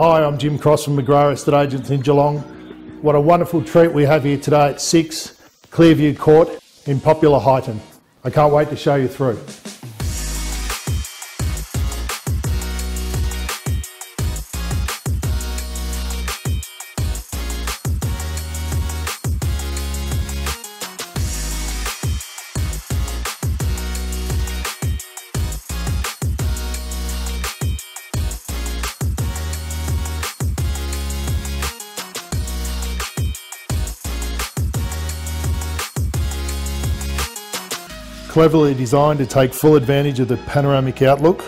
Hi, I'm Jim Cross from McGrath Estate Agents in Geelong. What a wonderful treat we have here today at 6 Clearview Court in popular Highton. I can't wait to show you through. Cleverly designed to take full advantage of the panoramic outlook,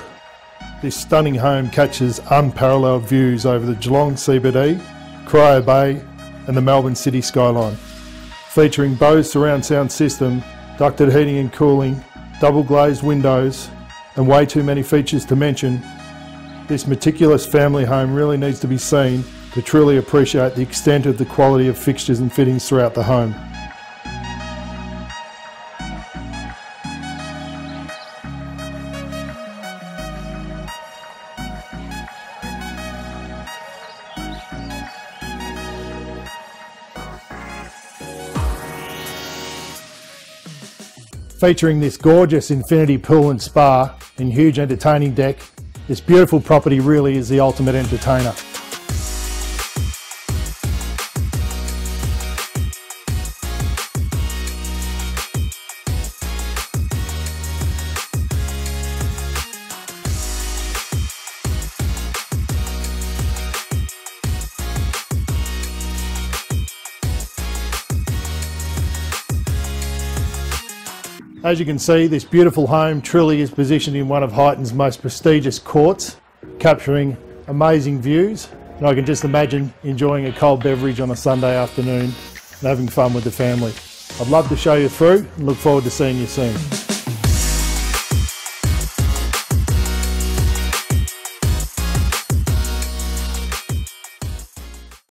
this stunning home catches unparalleled views over the Geelong CBD, Corio Bay and the Melbourne city skyline. Featuring Bose surround sound system, ducted heating and cooling, double glazed windows and way too many features to mention, this meticulous family home really needs to be seen to truly appreciate the extent of the quality of fixtures and fittings throughout the home. Featuring this gorgeous infinity pool and spa and huge entertaining deck, this beautiful property really is the ultimate entertainer. As you can see, this beautiful home truly is positioned in one of Highton's most prestigious courts, capturing amazing views. And I can just imagine enjoying a cold beverage on a Sunday afternoon and having fun with the family. I'd love to show you through and look forward to seeing you soon.